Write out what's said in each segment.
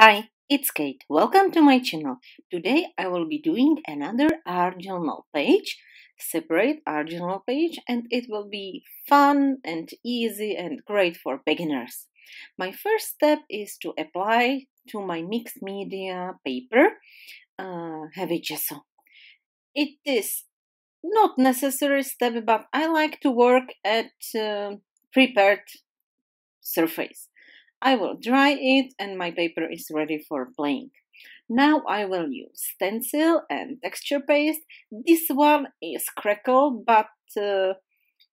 Hi, it's Kate. Welcome to my channel. Today I will be doing another art journal page, separate art journal page, and it will be fun and easy and great for beginners. My first step is to apply to my mixed media paper uh, heavy gesso. It is not necessary step, but I like to work at uh, prepared surface. I will dry it and my paper is ready for playing. Now I will use stencil and texture paste. This one is crackle, but uh,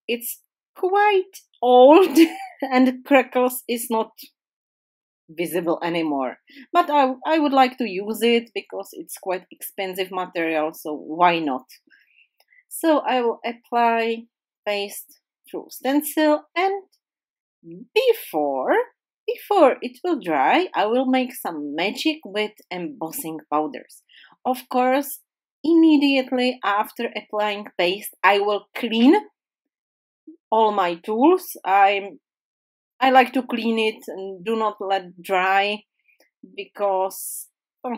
it's quite old and crackles is not visible anymore. But I, I would like to use it because it's quite expensive material, so why not? So I will apply paste through stencil and before before it will dry, I will make some magic with embossing powders. Of course, immediately after applying paste, I will clean all my tools. I I like to clean it and do not let dry because oh,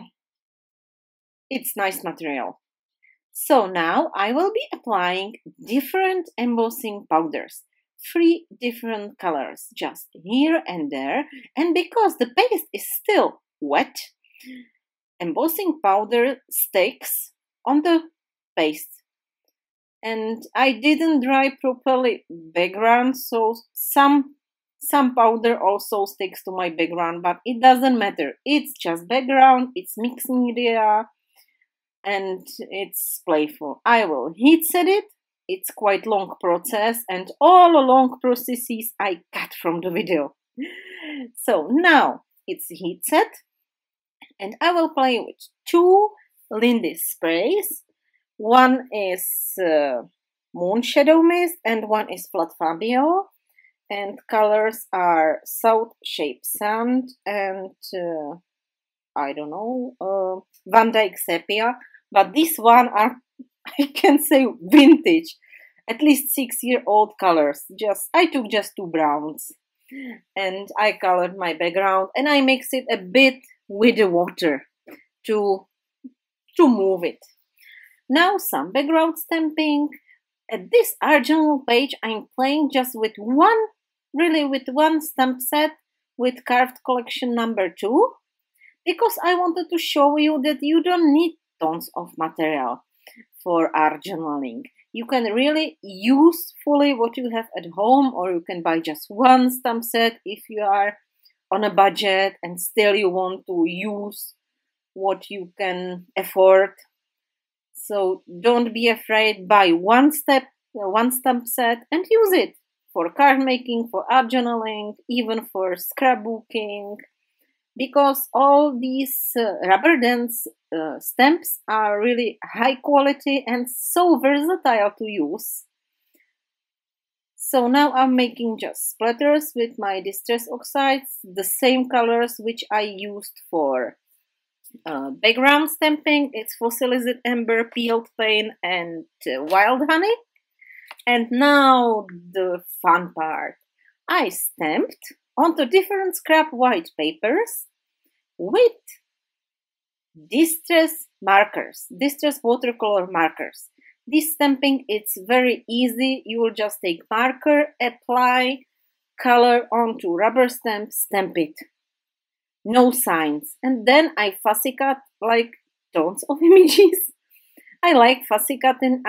it's nice material. So now I will be applying different embossing powders three different colors just here and there. And because the paste is still wet embossing powder sticks on the paste. And I didn't dry properly background so some some powder also sticks to my background but it doesn't matter. It's just background it's mixed media and it's playful. I will heat set it it's quite long process and all along processes I cut from the video. So now it's heat set and I will play with two Lindy sprays. One is uh, Moon Shadow Mist and one is Flat Fabio and colors are South Shape Sand and uh, I don't know uh, Van Dyke Sepia but this one are I can say vintage, at least six year old colors. Just I took just two browns and I colored my background and I mix it a bit with the water to to move it. Now some background stamping. At this journal page I'm playing just with one really with one stamp set with carved collection number two because I wanted to show you that you don't need tons of material for journaling. You can really use fully what you have at home, or you can buy just one stamp set if you are on a budget and still you want to use what you can afford. So don't be afraid, buy one step, uh, one stamp set and use it for card making, for art journaling, even for scrapbooking, because all these uh, rubber dance uh, stamps are really high quality and so versatile to use. So now I'm making just splatters with my distress oxides, the same colors which I used for uh, background stamping. It's fossilized amber, peeled paint, and uh, wild honey. And now the fun part. I stamped onto different scrap white papers with distress markers, distress watercolor markers. This stamping, it's very easy. You will just take marker, apply color onto rubber stamp, stamp it. No signs. And then I fussy cut like tons of images. I like fussy cutting.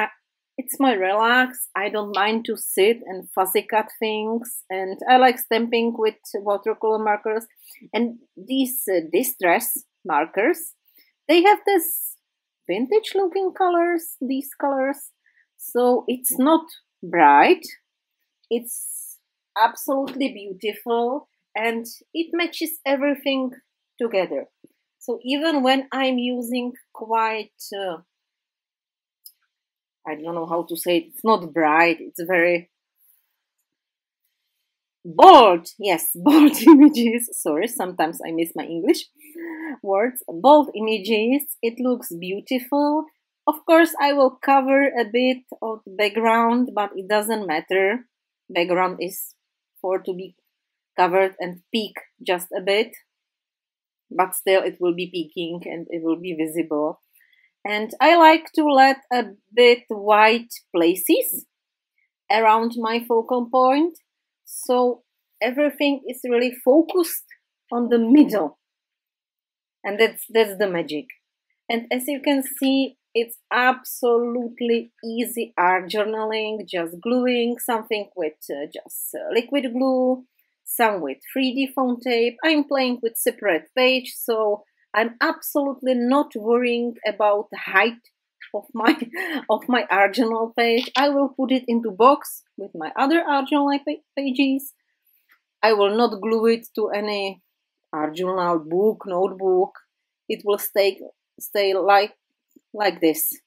It's my relax. I don't mind to sit and fussy cut things. And I like stamping with watercolor markers. And these uh, distress markers, they have this vintage looking colors, these colors. So it's not bright, it's absolutely beautiful and it matches everything together. So even when I'm using quite, uh, I don't know how to say it, it's not bright, it's very bold, yes, bold images. Sorry, sometimes I miss my English words. Bold images, it looks beautiful. Of course, I will cover a bit of the background, but it doesn't matter. Background is for to be covered and peek just a bit. but still it will be peaking and it will be visible. And I like to let a bit white places around my focal point so everything is really focused on the middle. And that's that's the magic. And as you can see it's absolutely easy art journaling just gluing something with uh, just uh, liquid glue some with 3d foam tape. I'm playing with separate page so i'm absolutely not worrying about the height of my of my journal page. I will put it into box with my other journal pages. I will not glue it to any journal book notebook. It will stay stay like like this.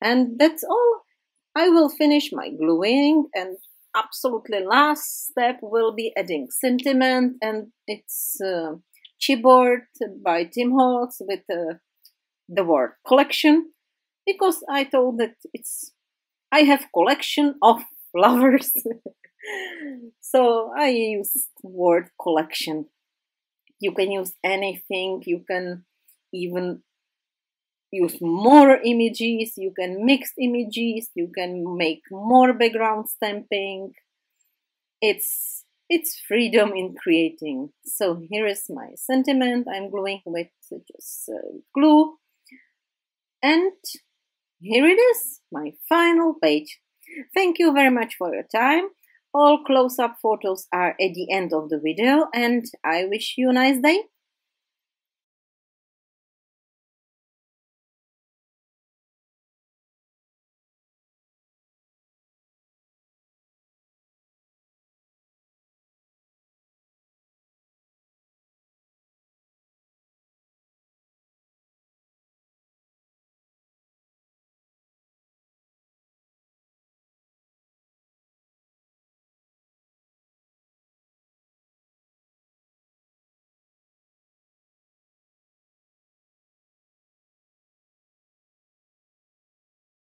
And that's all. I will finish my gluing and absolutely last step will be adding sentiment and it's uh, chipboard by Tim Holtz with uh, the word collection because I thought that it's I have collection of flowers so I use word collection. You can use anything. You can even use more images. You can mix images. You can make more background stamping. It's it's freedom in creating. So here is my sentiment. I'm gluing with just uh, glue. And here it is my final page. Thank you very much for your time. All close-up photos are at the end of the video and i wish you a nice day